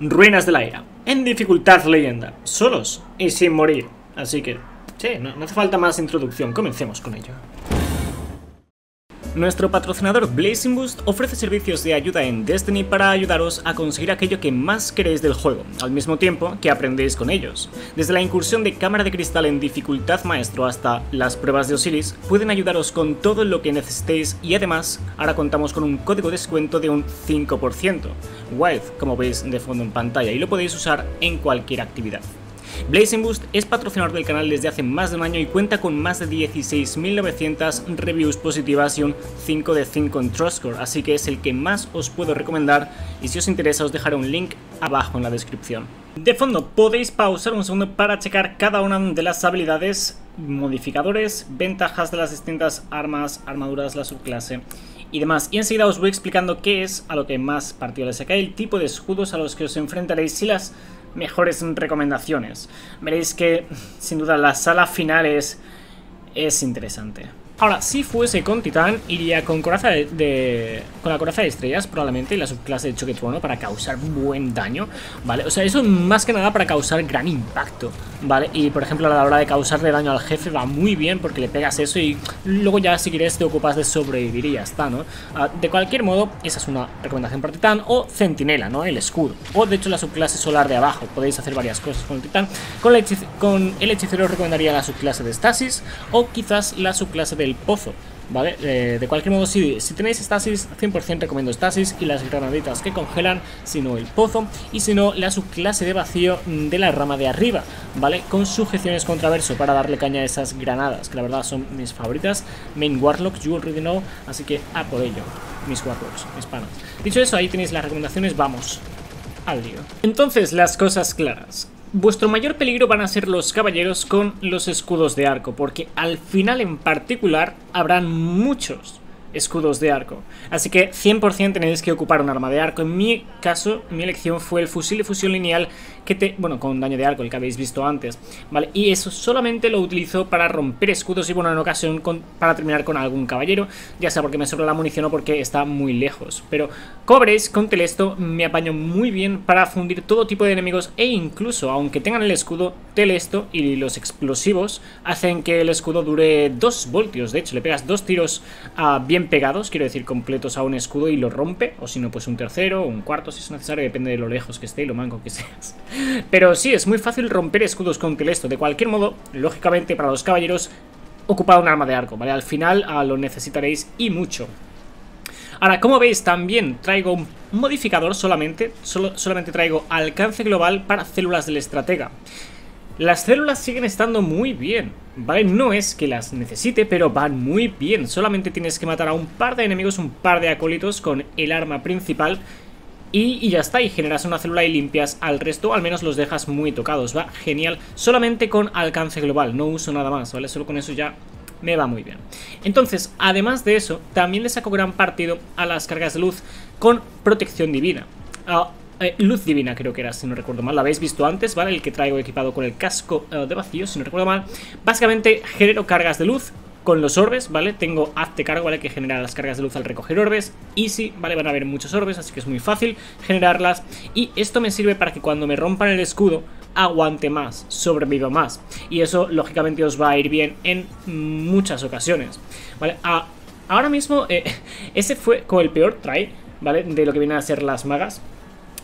Ruinas de la Ira, en dificultad leyenda, solos y sin morir. Así que, sí, no, no hace falta más introducción, comencemos con ello. Nuestro patrocinador Blazing Boost ofrece servicios de ayuda en Destiny para ayudaros a conseguir aquello que más queréis del juego, al mismo tiempo que aprendéis con ellos. Desde la incursión de cámara de cristal en dificultad maestro hasta las pruebas de Osiris, pueden ayudaros con todo lo que necesitéis y además ahora contamos con un código de descuento de un 5%, Wild, como veis de fondo en pantalla, y lo podéis usar en cualquier actividad. Blazing Boost es patrocinador del canal desde hace más de un año y cuenta con más de 16.900 reviews positivas y un 5 de 5 en Trustcore, así que es el que más os puedo recomendar y si os interesa os dejaré un link abajo en la descripción. De fondo podéis pausar un segundo para checar cada una de las habilidades, modificadores, ventajas de las distintas armas, armaduras, la subclase y demás. Y enseguida os voy explicando qué es a lo que más partido le saca, el tipo de escudos a los que os enfrentaréis y las mejores recomendaciones. Veréis que sin duda la sala final es, es interesante. Ahora, si fuese con Titán, iría con coraza de, con la coraza de estrellas, probablemente, y la subclase de choque trono para causar buen daño, ¿vale? O sea, eso más que nada para causar gran impacto, ¿vale? Y, por ejemplo, a la hora de causarle daño al jefe va muy bien porque le pegas eso y luego ya, si quieres, te ocupas de sobrevivir y ya está, ¿no? Ah, de cualquier modo, esa es una recomendación para Titán, o Centinela, ¿no? El escudo, o de hecho la subclase solar de abajo, podéis hacer varias cosas con el Titán. Con, con el hechicero recomendaría la subclase de Stasis, o quizás la subclase de el pozo, ¿vale? Eh, de cualquier modo, si, si tenéis Stasis, 100% recomiendo Stasis y las granaditas que congelan, si no el pozo, y si no la subclase de vacío de la rama de arriba, ¿vale? Con sujeciones contraverso para darle caña a esas granadas, que la verdad son mis favoritas. Main Warlock, you already know, así que a por ello, mis Warlocks, mis. Dicho eso, ahí tenéis las recomendaciones, vamos al lío. Entonces, las cosas claras. Vuestro mayor peligro van a ser los caballeros con los escudos de arco, porque al final en particular habrán muchos escudos de arco. Así que 100% tenéis que ocupar un arma de arco. En mi caso, mi elección fue el fusil de fusión lineal Bueno, con daño de arco, el que habéis visto antes. ¿Vale? Y eso solamente lo utilizo para romper escudos y bueno, en ocasión para terminar con algún caballero. Ya sea porque me sobra la munición o porque está muy lejos. Pero como veréis, con Telesto me apaño muy bien para fundir todo tipo de enemigos e incluso, aunque tengan el escudo, Telesto y los explosivos hacen que el escudo dure 2 voltios. De hecho, le pegas dos tiros a bien pegados, quiero decir completos a un escudo y lo rompe, o si no, pues un tercero o un cuarto si es necesario, depende de lo lejos que esté y lo manco que seas. Pero sí, es muy fácil romper escudos con Telesto, de cualquier modo, lógicamente para los caballeros, ocupad un arma de arco, ¿vale? Al final lo necesitaréis y mucho. Ahora, como veis, también traigo un modificador solamente, solo, solamente traigo alcance global para células del estratega. Las células siguen estando muy bien, ¿vale? No es que las necesite, pero van muy bien. Solamente tienes que matar a un par de enemigos, un par de acólitos con el arma principal y, ya está, y generas una célula y limpias al resto, al menos los dejas muy tocados, va genial, solamente con alcance global, no uso nada más, ¿vale? Solo con eso ya me va muy bien. Entonces, además de eso, también le saco gran partido a las cargas de luz con protección divina. Ah, eh, luz divina creo que era, si no recuerdo mal, la habéis visto antes, ¿vale? El que traigo equipado con el casco eh, de vacío, si no recuerdo mal. Básicamente genero cargas de luz con los orbes, ¿vale? Tengo hazte cargo, ¿vale? Que genera las cargas de luz al recoger orbes. Easy, ¿vale? Van a haber muchos orbes, así que es muy fácil generarlas. Y esto me sirve para que cuando me rompan el escudo aguante más, sobreviva más. Y eso, lógicamente, os va a ir bien en muchas ocasiones, ¿vale? ahora mismo, eh, ese fue como el peor try, ¿vale? De lo que vienen a ser las magas.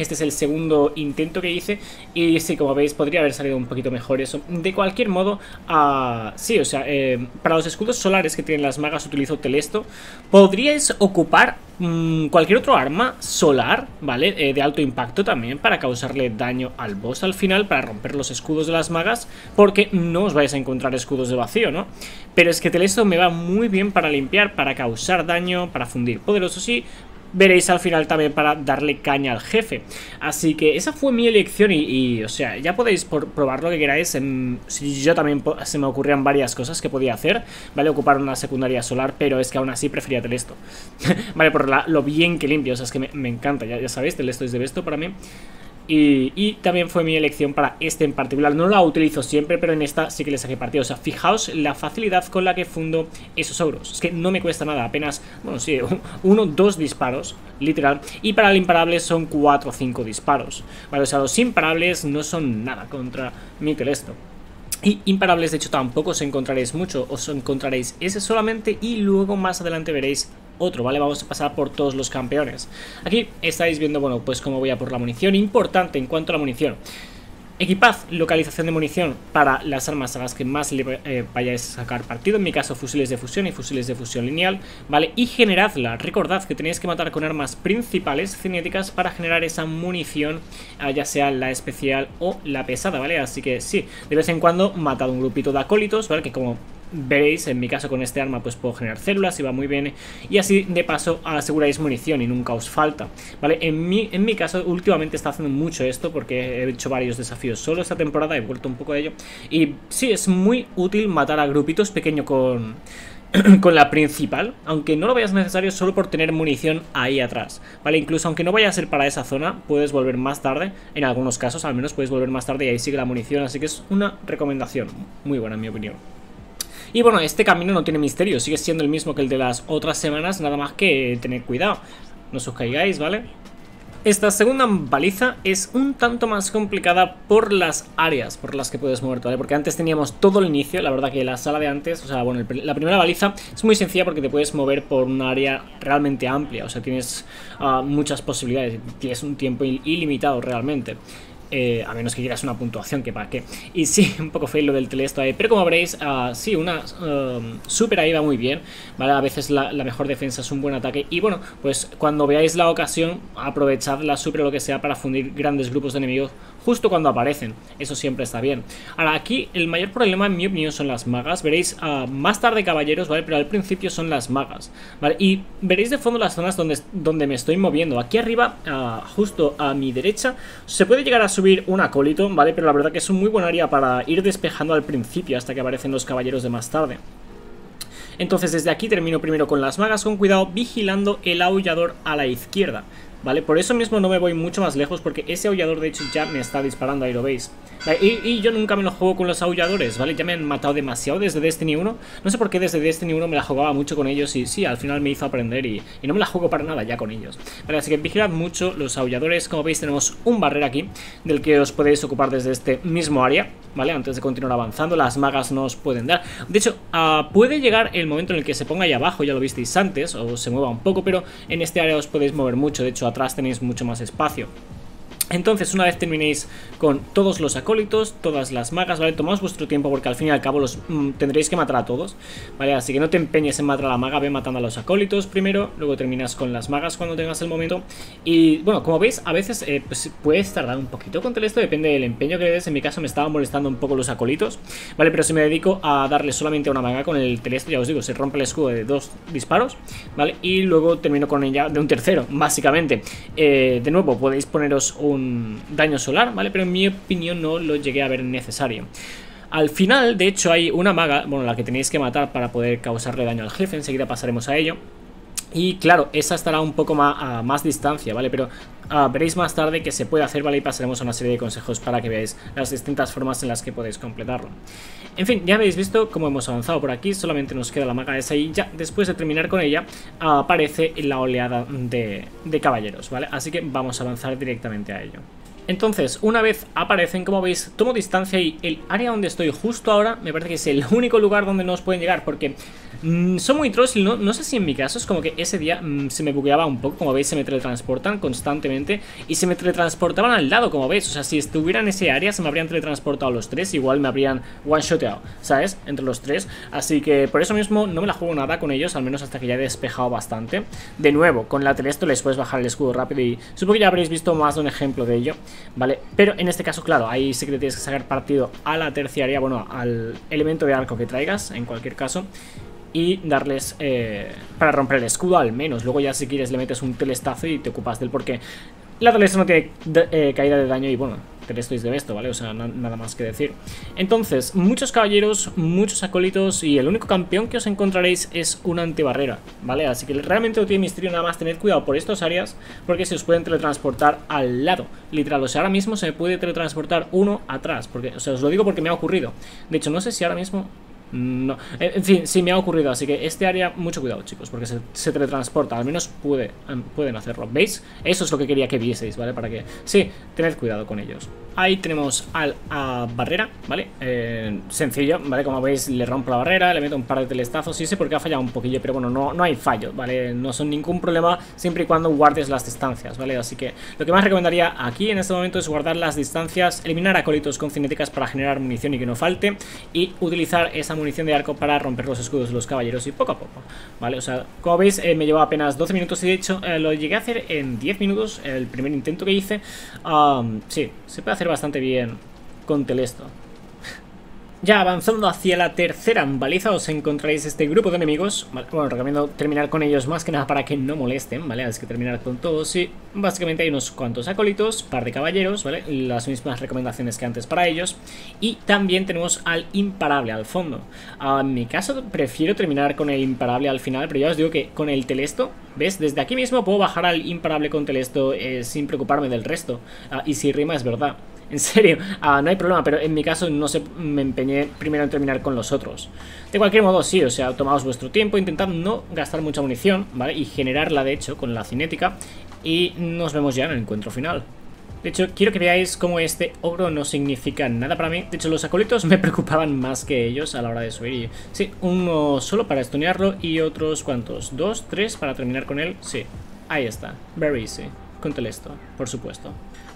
Este es el segundo intento que hice y sí, como veis, podría haber salido un poquito mejor eso. De cualquier modo, uh, sí, o sea, eh, para los escudos solares que tienen las magas utilizo Telesto. Podríais ocupar mmm, cualquier otro arma solar, ¿vale? Eh, de alto impacto también para causarle daño al boss al final, para romper los escudos de las magas, porque no os vais a encontrar escudos de vacío, ¿no? Pero es que Telesto me va muy bien para limpiar, para causar daño, para fundir poderoso, sí, veréis al final también para darle caña al jefe. Así que esa fue mi elección y, o sea, ya podéis probar lo que queráis. si yo también se me ocurrían varias cosas que podía hacer, ¿vale? Ocupar una secundaria solar, pero es que aún así prefería Telesto. ¿Vale? Por lo bien que limpio, o sea, es que me, encanta, ya, ya sabéis, Telesto es de esto para mí. Y, también fue mi elección para este en particular. No la utilizo siempre, pero en esta sí que le saqué partido. O sea, fijaos la facilidad con la que fundo esos ogros. Es que no me cuesta nada, apenas, bueno, sí, uno, dos disparos, literal. Y para el imparable son cuatro o cinco disparos. Vale, o sea, los imparables no son nada contra mi Telesto. Y imparables de hecho tampoco os encontraréis mucho, os encontraréis ese solamente y luego más adelante veréis otro, ¿vale? Vamos a pasar por todos los campeones. Aquí estáis viendo, bueno, pues cómo voy a por la munición. Importante en cuanto a la munición. Equipad localización de munición para las armas a las que más le eh, vayáis a sacar partido, en mi caso fusiles de fusión y fusiles de fusión lineal, ¿vale? Y generadla, recordad que tenéis que matar con armas principales cinéticas para generar esa munición, ah, ya sea la especial o la pesada, ¿vale? Así que sí, de vez en cuando matad un grupito de acólitos, ¿vale? Que como veréis, en mi caso con este arma pues puedo generar células y va muy bien y así de paso aseguráis munición y nunca os falta, ¿vale? En mi, en mi caso últimamente está haciendo mucho esto porque he hecho varios desafíos solo esta temporada, he vuelto un poco de ello y sí, es muy útil matar a grupitos pequeños con... con la principal, aunque no lo veas necesario solo por tener munición ahí atrás, ¿vale? Incluso aunque no vaya a ser para esa zona, puedes volver más tarde, en algunos casos al menos puedes volver más tarde y ahí sigue la munición, así que es una recomendación muy buena en mi opinión. Y bueno, este camino no tiene misterio, sigue siendo el mismo que el de las otras semanas, nada más que tener cuidado. No os caigáis, ¿vale? Esta segunda baliza es un tanto más complicada por las áreas por las que puedes moverte, ¿vale? Porque antes teníamos todo el inicio, la verdad que la sala de antes, o sea, bueno, la primera baliza es muy sencilla porque te puedes mover por un área realmente amplia, o sea, tienes uh, muchas posibilidades, tienes un tiempo ilimitado realmente. Eh, a menos que quieras una puntuación, que para qué. Y sí, un poco fail lo del telesto ahí, pero como veréis, uh, sí, una um, super ahí va muy bien, ¿vale? A veces la, mejor defensa es un buen ataque, y bueno, pues cuando veáis la ocasión, aprovechad la super o lo que sea para fundir grandes grupos de enemigos justo cuando aparecen, eso siempre está bien. Ahora, aquí el mayor problema en mi opinión son las magas, veréis uh, más tarde caballeros, ¿vale? Pero al principio son las magas, ¿vale? Y veréis de fondo las zonas donde, donde me estoy moviendo, aquí arriba, uh, justo a mi derecha, se puede llegar a subir un acólito, ¿vale? Pero la verdad que es un muy buen área para ir despejando al principio hasta que aparecen los caballeros de más tarde. Entonces desde aquí termino primero con las magas con cuidado vigilando el aullador a la izquierda. ¿Vale? Por eso mismo no me voy mucho más lejos porque ese aullador de hecho ya me está disparando, ahí lo veis. Y, yo nunca me lo juego con los aulladores, ¿vale? Ya me han matado demasiado desde Destiny 1. No sé por qué desde Destiny 1 me la jugaba mucho con ellos y sí, al final me hizo aprender y, no me la juego para nada ya con ellos. Vale, así que vigilad mucho los aulladores. Como veis tenemos un barrera aquí del que os podéis ocupar desde este mismo área, ¿vale? Antes de continuar avanzando, las magas nos pueden dar. De hecho, ah, puede llegar el momento en el que se ponga ahí abajo, ya lo visteis antes, o se mueva un poco, pero en este área os podéis mover mucho. De hecho, atrás tenéis mucho más espacio. Entonces, una vez terminéis con todos los acólitos, todas las magas, ¿vale? Tomaos vuestro tiempo porque al fin y al cabo los mm, tendréis que matar a todos, ¿vale? Así que no te empeñes en matar a la maga, ve matando a los acólitos primero, luego terminas con las magas cuando tengas el momento. Y bueno, como veis, a veces eh, pues, puedes tardar un poquito con esto, depende del empeño que le des. En mi caso me estaban molestando un poco los acólitos, ¿vale? Pero si me dedico a darle solamente a una maga con el telesto, ya os digo, se rompe el escudo de dos disparos, ¿vale? Y luego termino con ella de un tercero, básicamente. Eh, de nuevo, podéis poneros un daño solar, ¿vale? Pero en mi opinión no lo llegué a ver necesario. Al final, de hecho, hay una maga, bueno, la que tenéis que matar para poder causarle daño al jefe, enseguida pasaremos a ello. Y claro, esa estará un poco más, a más distancia, ¿vale? Pero ah, veréis más tarde que se puede hacer, ¿vale? Y pasaremos a una serie de consejos para que veáis las distintas formas en las que podéis completarlo. En fin, ya habéis visto cómo hemos avanzado por aquí, solamente nos queda la maga esa y ya después de terminar con ella aparece la oleada de, de caballeros, ¿vale? Así que vamos a avanzar directamente a ello. Entonces, una vez aparecen, como veis, tomo distancia y el área donde estoy justo ahora me parece que es el único lugar donde nos pueden llegar porque Mm, son muy trolls, no, no sé si en mi caso es como que ese día mm, se me bugueaba un poco, como veis se me teletransportan constantemente y se me teletransportaban al lado, como veis, o sea, si estuviera en ese área se me habrían teletransportado los tres, igual me habrían one-shoteado, ¿sabes? Entre los tres, así que por eso mismo no me la juego nada con ellos, al menos hasta que ya he despejado bastante. De nuevo, con la Telesto les puedes bajar el escudo rápido y supongo que ya habréis visto más de un ejemplo de ello, ¿vale? Pero en este caso, claro, ahí sí que te tienes que sacar partido a la terciaria, bueno, al elemento de arco que traigas, en cualquier caso y darles eh, para romper el escudo al menos. Luego ya si quieres le metes un telestazo y te ocupas del porque la telesta no tiene eh, caída de daño y bueno, Es de esto, ¿vale? O sea, nada más que decir. Entonces, muchos caballeros, muchos acólitos y el único campeón que os encontraréis es una antibarrera, ¿vale? Así que realmente no tiene misterio nada más tener cuidado por estas áreas porque se os pueden teletransportar al lado, literal. O sea, ahora mismo se me puede teletransportar uno atrás, porque, o sea, os lo digo porque me ha ocurrido. De hecho, no sé si ahora mismo no, en fin, sí me ha ocurrido, así que este área, mucho cuidado chicos, porque se, teletransporta, al menos puede, pueden hacerlo, ¿veis? Eso es lo que quería que vieseis, ¿vale? Para que, sí, tened cuidado con ellos Ahí tenemos al, a Barrera, ¿vale? Eh, sencillo, ¿vale? Como veis, le rompo la barrera, le meto un par de telestazos y sé porque ha fallado un poquillo, pero bueno, no, no hay fallo, ¿vale? No son ningún problema siempre y cuando guardes las distancias, ¿vale? Así que lo que más recomendaría aquí en este momento es guardar las distancias, eliminar acólitos con cinéticas para generar munición y que no falte y utilizar esa munición de arco para romper los escudos de los caballeros y poco a poco, ¿vale? O sea, como veis, eh, me llevó apenas 12 minutos y de hecho eh, lo llegué a hacer en 10 minutos, el primer intento que hice. sí, se puede hacer bastante bien con Telesto. Ya avanzando hacia la tercera baliza os encontraréis este grupo de enemigos Bueno, recomiendo terminar con ellos más que nada para que no molesten, ¿vale? Hay que terminar con todos y básicamente hay unos cuantos acólitos, par de caballeros, ¿vale? Las mismas recomendaciones que antes para ellos Y también tenemos al imparable al fondo En mi caso prefiero terminar con el imparable al final, pero ya os digo que con el telesto, ¿ves? Desde aquí mismo puedo bajar al imparable con telesto eh, sin preocuparme del resto ah, Y si rima es verdad en serio, ah, no hay problema, pero en mi caso no sé, me empeñé primero en terminar con los otros. De cualquier modo, sí, o sea, tomaos vuestro tiempo, intentad no gastar mucha munición, ¿vale? Y generarla, de hecho, con la cinética. Y nos vemos ya en el encuentro final. De hecho, quiero que veáis cómo este ogro no significa nada para mí. De hecho, los acólitos me preocupaban más que ellos a la hora de subir. sí, uno solo para estunearlo y otros, ¿cuántos? ¿Dos? ¿Tres para terminar con él? Sí, ahí está. Very easy. Con Telesto, por supuesto.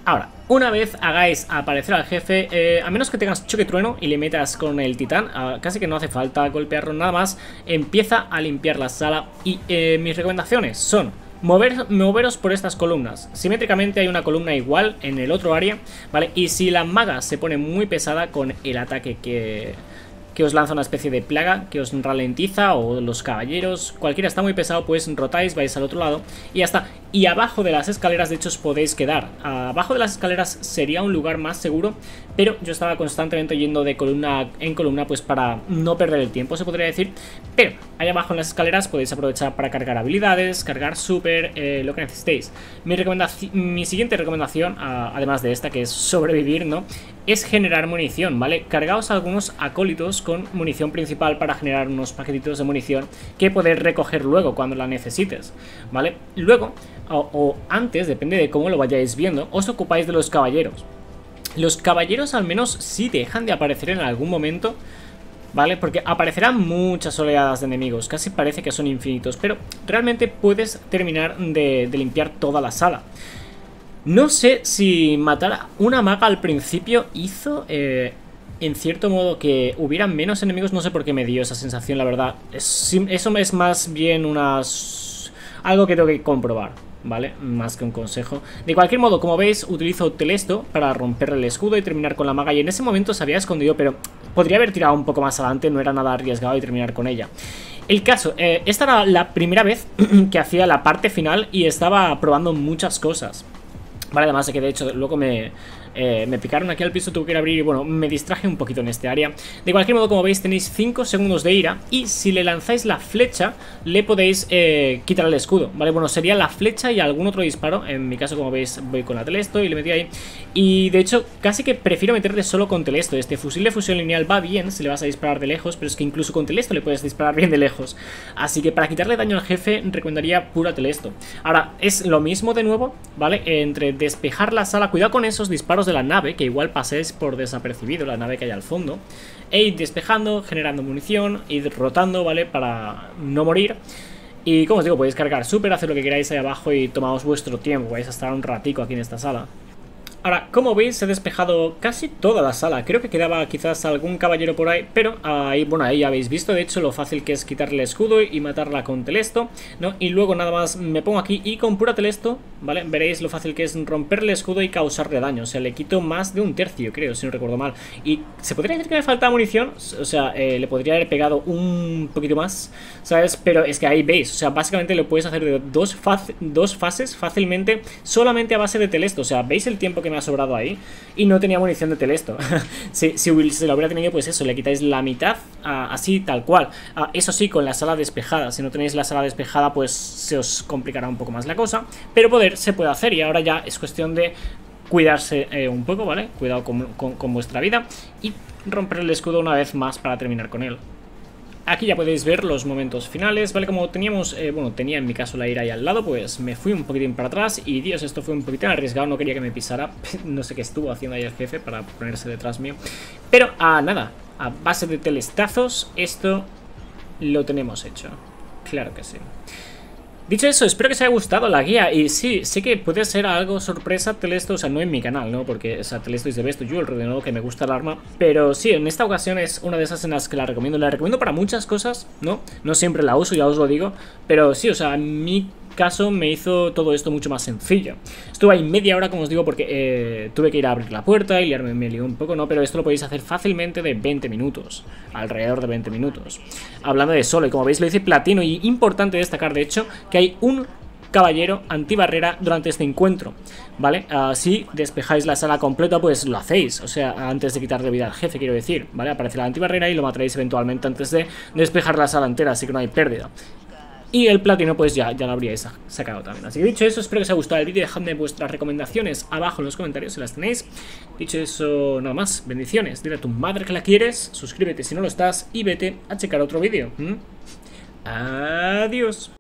Ahora, una vez hagáis aparecer al jefe, eh, a menos que tengas choque trueno y le metas con el titán, ah, casi que no hace falta golpearlo nada más, empieza a limpiar la sala y eh, mis recomendaciones son mover, moveros por estas columnas. Simétricamente hay una columna igual en el otro área, ¿vale? Y si la maga se pone muy pesada con el ataque que que os lanza una especie de plaga que os ralentiza o los caballeros, cualquiera está muy pesado, pues rotáis, vais al otro lado y ya está. Y abajo de las escaleras, de hecho, os podéis quedar. Abajo de las escaleras sería un lugar más seguro, pero yo estaba constantemente yendo de columna en columna, pues para no perder el tiempo, se podría decir. Pero ahí abajo en las escaleras podéis aprovechar para cargar habilidades, cargar super, eh, lo que necesitéis. Mi, mi siguiente recomendación, además de esta, que es sobrevivir, ¿no? Es generar munición, ¿vale? Cargaos algunos acólitos con munición principal para generar unos paquetitos de munición que poder recoger luego cuando la necesites, ¿vale? Luego, o, antes, depende de cómo lo vayáis viendo, os ocupáis de los caballeros. Los caballeros al menos sí dejan de aparecer en algún momento, ¿vale? Porque aparecerán muchas oleadas de enemigos, casi parece que son infinitos, pero realmente puedes terminar de, limpiar toda la sala. No sé si matar a una maga al principio hizo eh, en cierto modo que hubieran menos enemigos, no sé por qué me dio esa sensación, la verdad. eso es más bien unas... algo que tengo que comprobar. ¿vale? Más que un consejo. De cualquier modo, como veis, utilizo Telesto para romper el escudo y terminar con la maga. Y en ese momento se había escondido, pero podría haber tirado un poco más adelante, no era nada arriesgado y terminar con ella. El caso, eh, esta era la primera vez que hacía la parte final y estaba probando muchas cosas. Vale, además de que de hecho luego me, eh, me picaron aquí al piso, tuve que ir abrir y bueno, me distraje un poquito en este área. De cualquier modo, como veis, tenéis 5 segundos de ira y si le lanzáis la flecha, le podéis eh, quitar el escudo, ¿vale? Bueno, sería la flecha y algún otro disparo. En mi caso, como veis, voy con la telesto y le metí ahí. Y de hecho, casi que prefiero meterle solo con telesto. Este fusil de fusión lineal va bien si le vas a disparar de lejos, pero es que incluso con telesto le puedes disparar bien de lejos. Así que para quitarle daño al jefe, recomendaría pura telesto. Ahora, es lo mismo de nuevo, ¿vale? Entre despejar la sala, cuidado con esos disparos de la nave, que igual paséis por desapercibido, la nave que hay al fondo, e ir despejando, generando munición, ir rotando, ¿vale? Para no morir. Y como os digo, podéis cargar súper, hacer lo que queráis ahí abajo y tomaos vuestro tiempo, vais a estar un ratico aquí en esta sala. Ahora, como veis, he despejado casi toda la sala. Creo que quedaba quizás algún caballero por ahí, pero ahí, bueno, ahí habéis visto, de hecho, lo fácil que es quitarle el escudo y matarla con telesto, ¿no? Y luego nada más me pongo aquí y con pura telesto, ¿vale? Veréis lo fácil que es romperle el escudo y causarle daño. O sea, le quito más de un tercio, creo, si no recuerdo mal. Y se podría decir que me falta munición, o sea, eh, le podría haber pegado un poquito más, ¿sabes? Pero es que ahí veis, o sea, básicamente lo puedes hacer de dos, dos fases fácilmente, solamente a base de telesto. O sea, ¿veis el tiempo que ha sobrado ahí. Y no tenía munición de telesto. si, si lo hubiera tenido, pues eso, le quitáis la mitad, así tal cual. eso sí, con la sala despejada. Si no tenéis la sala despejada, pues se os complicará un poco más la cosa. Pero poder se puede hacer y ahora ya es cuestión de cuidarse eh, un poco, ¿vale? Cuidado con vuestra vida y romper el escudo una vez más para terminar con él. Aquí ya podéis ver los momentos finales, ¿vale? Como teníamos, eh, bueno, tenía en mi caso la ira ahí al lado, pues me fui un poquitín para atrás y Dios, esto fue un poquitín arriesgado, no quería que me pisara, no sé qué estuvo haciendo ahí el jefe para ponerse detrás mío. Pero, a nada, a base de telestazos, esto lo tenemos hecho, claro que sí. Dicho eso, espero que os haya gustado la guía y sí, sé que puede ser algo sorpresa Telesto, o sea, no en mi canal, ¿no? Porque o sea, Telesto es de Best yo, el nuevo que me gusta el arma, pero sí, en esta ocasión es una de esas en que la recomiendo, la recomiendo para muchas cosas, ¿no? No siempre la uso, ya os lo digo, pero sí, o sea, mi caso me hizo todo esto mucho más sencillo. Estuve ahí media hora, como os digo, porque eh, tuve que ir a abrir la puerta y liarme un poco, ¿no? Pero esto lo podéis hacer fácilmente de 20 minutos, alrededor de 20 minutos. Hablando de solo, y como veis lo hice platino, y importante destacar, de hecho, que hay un caballero antibarrera durante este encuentro, ¿vale? Uh, si despejáis la sala completa, pues lo hacéis, o sea, antes de quitarle vida al jefe, quiero decir, ¿vale? Aparece la antibarrera y lo mataréis eventualmente antes de despejar la sala entera, así que no hay pérdida. Y el platino pues ya, ya lo habríais sacado también. Así que dicho eso, espero que os haya gustado el vídeo. Dejadme vuestras recomendaciones abajo en los comentarios si las tenéis. Dicho eso, nada más, bendiciones. Dile a tu madre que la quieres, suscríbete si no lo estás Y vete a checar otro vídeo. Adiós